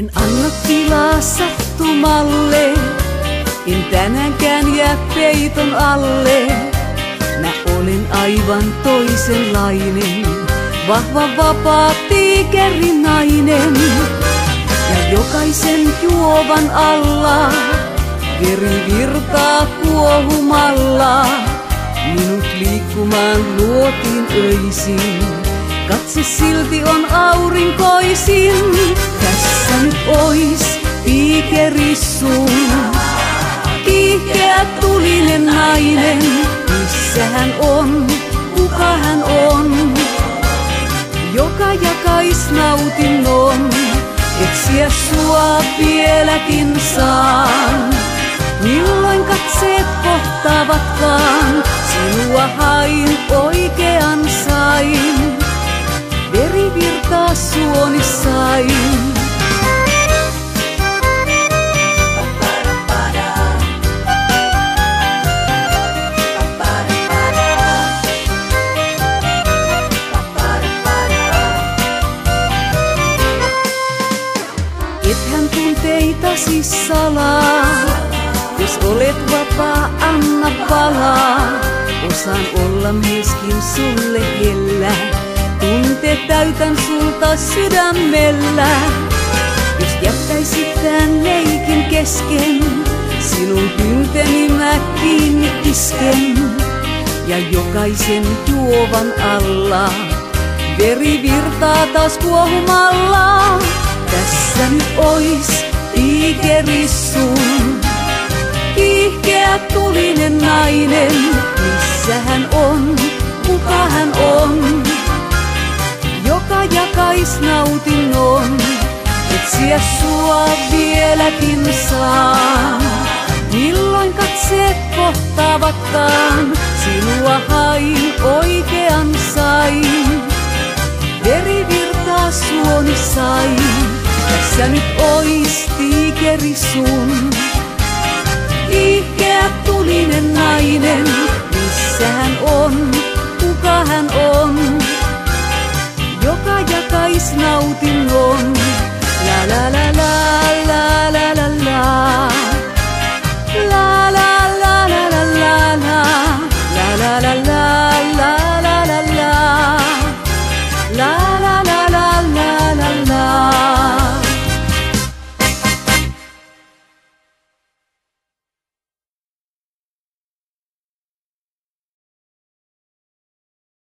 En anna tilaa sattumalle, en tänäänkään jää peiton alle. Mä olen aivan toisenlainen, vahva vapaa nainen. Ja jokaisen juovan alla, veri virtaa kuohumalla. Minut liikkumaan luotiin öisin, katse silti on aurinkoisin. Tässä nyt ois piikerissu, kiihkeä tulinen nainen. Missä hän on, kuka hän on, joka jakais nautinnon. Etsiä sua vieläkin saan, milloin Ethän tunteitasi salaa, jos olet vapaa, anna palaa. Osaan olla myöskin sulle hellä, tunte täytän sulta sydämellä. Jos jättäisit tän leikin kesken, sinun kynteni mä kiinni isken. Ja jokaisen juovan alla, veri virtaa taas kuohumalla. Tulinen nainen. Missä hän on, kuka hän on, joka jakais nautinnon. Etsiä sua vieläkin saa. Milloin katseet kohtaavatkaan, sinua hain, oikean sain. Veri virtaa suonissain. Tässä nyt ois tiikeri sun. Ihkeä hän on, joka jakais nautinnon.